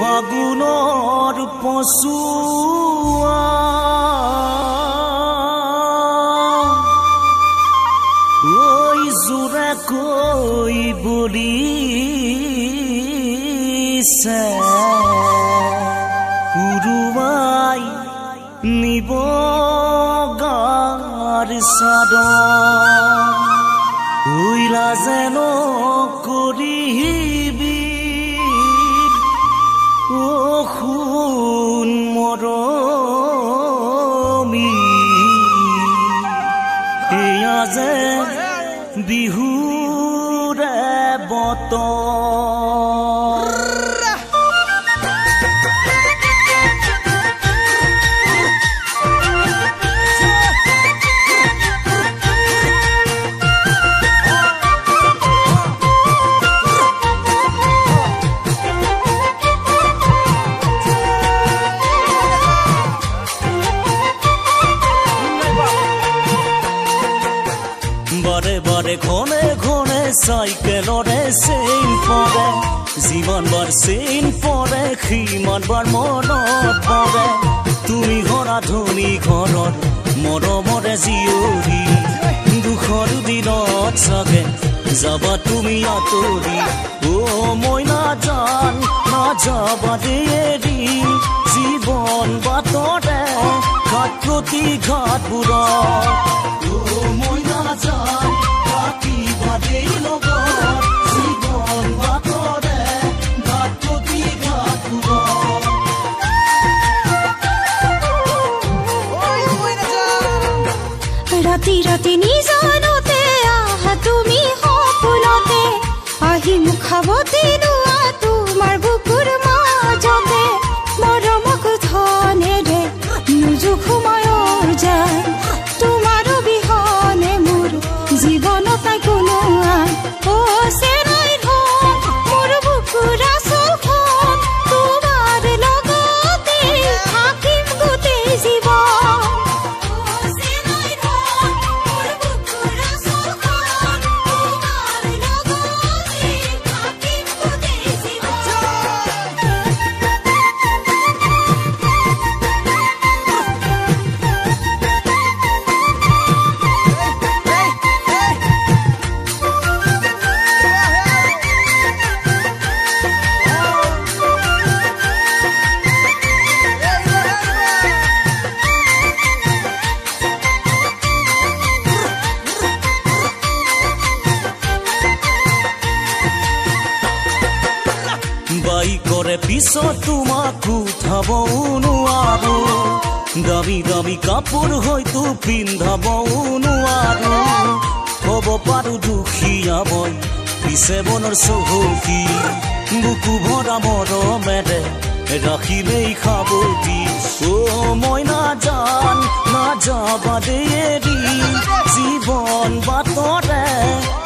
ঐ ফাগুনৰ পচুৱা ঐ জোৰে কৈ বুলিছে। উৰুৱাই নিব গাৰ চাদৰ। উইলা যেন কৰিবি। অসুন এয়া যে বিহুৰে বাৰে ঘনে ঘনে চাইকেলৰে চেইন পৰে যিমান বাৰ চেইন পৰে সিমান বাৰ মনত পৰে তুমি ঘৰা ধনী ঘৰত মৰমৰে জীয়ৰী দুখৰ দিনত চাগে যাবা তুমি আঁতৰি। অ' মই নাজান নাযাবা দেৰি জীৱন বাটৰে ঘাট প্ৰতি ঘাটবোৰত অ' মই নাজান নিজনতে আহা তুমি সপোনতে আহি মুখাৱতী বাইকৰে পিছত তোমাক উঠাবও নোৱাৰো দামী দামী কাপোৰ হয়তো পিন্ধাবও নোৱাৰো হ'ব পাৰো দুখীয়া মই পিছে মনৰ চহকী। বুকু ভৰা মৰমেৰে ৰাখিলেই খাবতি অ' মই নাজান নাযাবা দেৰি জীৱন বাটৰে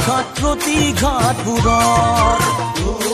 ঘাট প্ৰতি দেই ঘাট প্ৰতি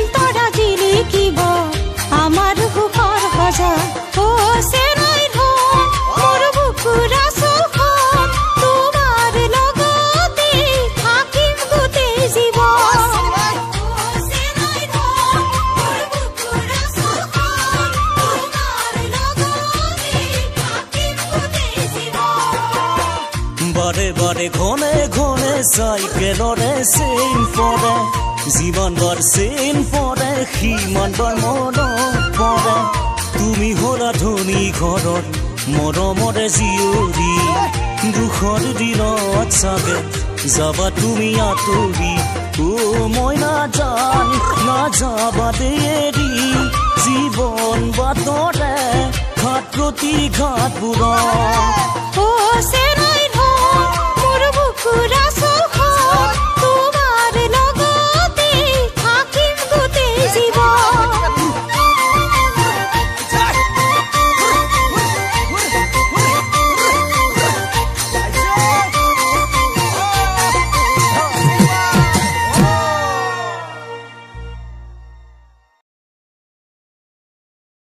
বাৰে ঘনে ঘনে চাইকেলৰে চেইন পৰে। যিমান বাৰ চেইন পৰে সিমান বাৰ মনত পৰে। তুমি হলা ধনী ঘৰত মৰমৰে জীয়ৰী। দুখৰ দিনত চাগে যাবা তুমি আঁতৰি। অ' মই নাজান নাযাবা দেৰি জীৱন বাটৰে ঘাট প্ৰতি ঘাটবোৰত